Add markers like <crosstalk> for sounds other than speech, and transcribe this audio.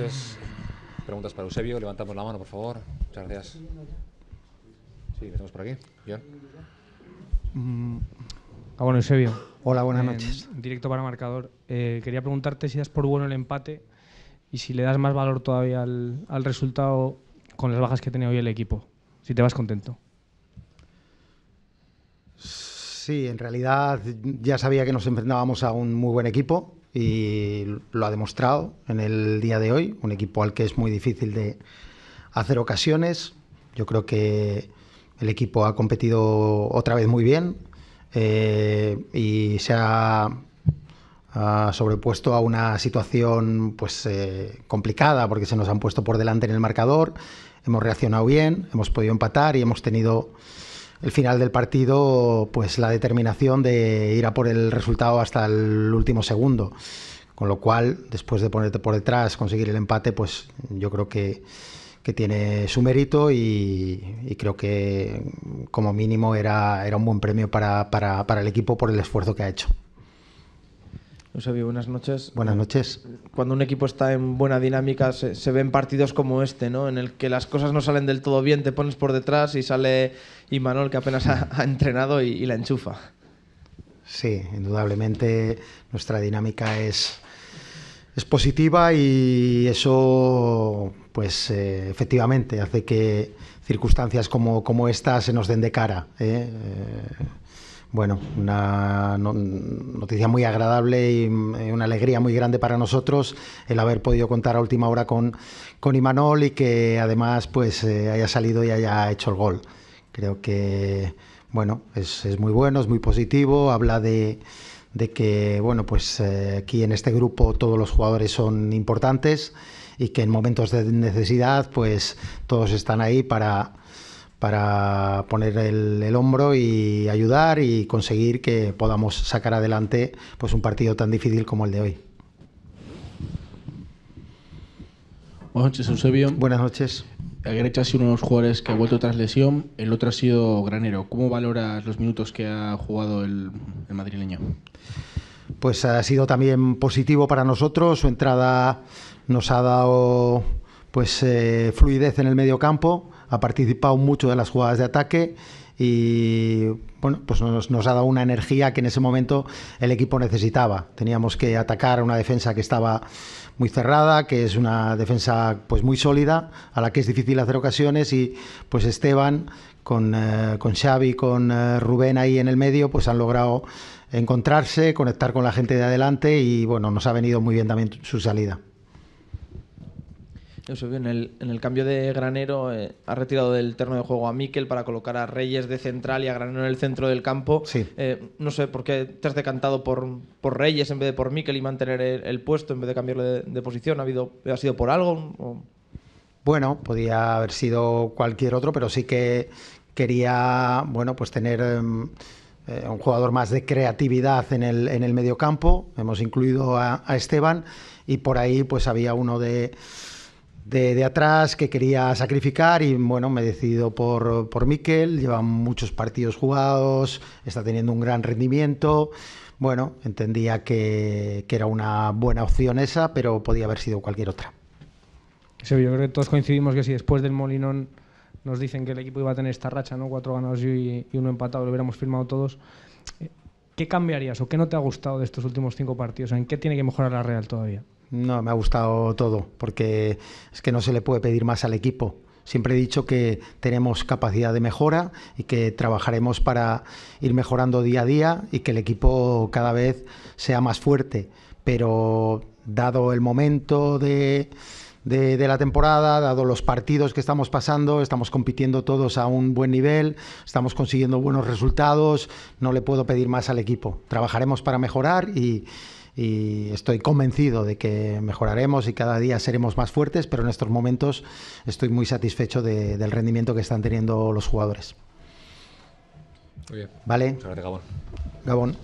noches. Preguntas para Eusebio. Levantamos la mano, por favor. Muchas gracias. Sí, tenemos por aquí. Bien. Ah, bueno, Eusebio. Hola, buenas En noches. Directo para marcador. Eh, quería preguntarte si das por bueno el empate y si le das más valor todavía al, al resultado con las bajas que tenía hoy el equipo. Si te vas contento. Sí, en realidad ya sabía que nos enfrentábamos a un muy buen equipo y lo ha demostrado en el día de hoy, un equipo al que es muy difícil de hacer ocasiones. Yo creo que el equipo ha competido otra vez muy bien eh, y se ha, sobrepuesto a una situación pues eh, complicada porque se nos han puesto por delante en el marcador. Hemos reaccionado bien, hemos podido empatar y hemos tenido el final del partido, pues la determinación de ir a por el resultado hasta el último segundo. Con lo cual, después de ponerte por detrás, conseguir el empate, pues yo creo que, que tiene su mérito y, creo que como mínimo era, era un buen premio para, para, para el equipo por el esfuerzo que ha hecho. Eusebio, buenas noches. Buenas noches. Cuando un equipo está en buena dinámica, se, se ven partidos como este, ¿no? En el que las cosas no salen del todo bien, te pones por detrás y sale Imanol, que apenas <laughs> ha, ha entrenado, y, y la enchufa. Sí, indudablemente nuestra dinámica es, es positiva y eso, pues eh, efectivamente, hace que circunstancias como, como esta se nos den de cara. ¿eh? Eh, bueno, una no- noticia muy agradable y mm, una alegría muy grande para nosotros el haber podido contar a última hora con, con Imanol y que además pues eh, haya salido y haya hecho el gol. Creo que bueno, es, es muy bueno, es muy positivo, habla de, de que bueno, pues eh, aquí en este grupo todos los jugadores son importantes y que en momentos de necesidad pues todos están ahí para, para poner el, el hombro y ayudar y conseguir que podamos sacar adelante pues un partido tan difícil como el de hoy. Buenas noches, Eusebio. Buenas noches. Aguirrecha ha sido uno de los jugadores que ha vuelto tras lesión, el otro ha sido Granero. ¿Cómo valoras los minutos que ha jugado el, el madrileño? Pues ha sido también positivo para nosotros. Su entrada nos ha dado pues eh, fluidez en el medio campo, ha participado mucho de las jugadas de ataque y bueno, pues nos, ha dado una energía que en ese momento el equipo necesitaba. Teníamos que atacar una defensa que estaba muy cerrada, que es una defensa pues muy sólida, a la que es difícil hacer ocasiones y pues Esteban con, eh, con Xavi, con eh, Rubén ahí en el medio, pues han logrado encontrarse, conectar con la gente de adelante y bueno, nos ha venido muy bien también su salida. Eusebio, en el, en el cambio de Granero, eh, ha retirado del terreno de juego a Miquel para colocar a Reyes de central y a Granero en el centro del campo. Sí. Eh, no sé por qué te has decantado por, por Reyes en vez de por Miquel y mantener el, el puesto en vez de cambiarle de, de posición. ¿Ha, habido, ¿Ha sido por algo? O- Bueno, podía haber sido cualquier otro, pero sí que quería, bueno, pues tener em, eh, un jugador más de creatividad en el, en el medio campo. Hemos incluido a, a Esteban y por ahí pues había uno de, de, atrás que quería sacrificar y bueno, me he decidido por, por Miquel. Lleva muchos partidos jugados, está teniendo un gran rendimiento. Bueno, entendía que, que era una buena opción esa, pero podía haber sido cualquier otra. Eusebio, yo creo que todos coincidimos que si después del Molinón nos dicen que el equipo iba a tener esta racha, ¿no? Cuatro ganados y, y uno empatado, lo hubiéramos firmado todos. ¿Qué cambiarías o qué no te ha gustado de estos últimos cinco partidos? ¿En qué tiene que mejorar la Real todavía? No, me ha gustado todo, porque es que no se le puede pedir más al equipo. Siempre he dicho que tenemos capacidad de mejora y que trabajaremos para ir mejorando día a día y que el equipo cada vez sea más fuerte. Pero dado el momento de, de, de la temporada, dado los partidos que estamos pasando, estamos compitiendo todos a un buen nivel, estamos consiguiendo buenos resultados, no le puedo pedir más al equipo. Trabajaremos para mejorar y, y estoy convencido de que mejoraremos y cada día seremos más fuertes, pero en estos momentos estoy muy satisfecho de- del rendimiento que están teniendo los jugadores. Muy bien. ¿Vale? Gracias, Gabón. Gabón.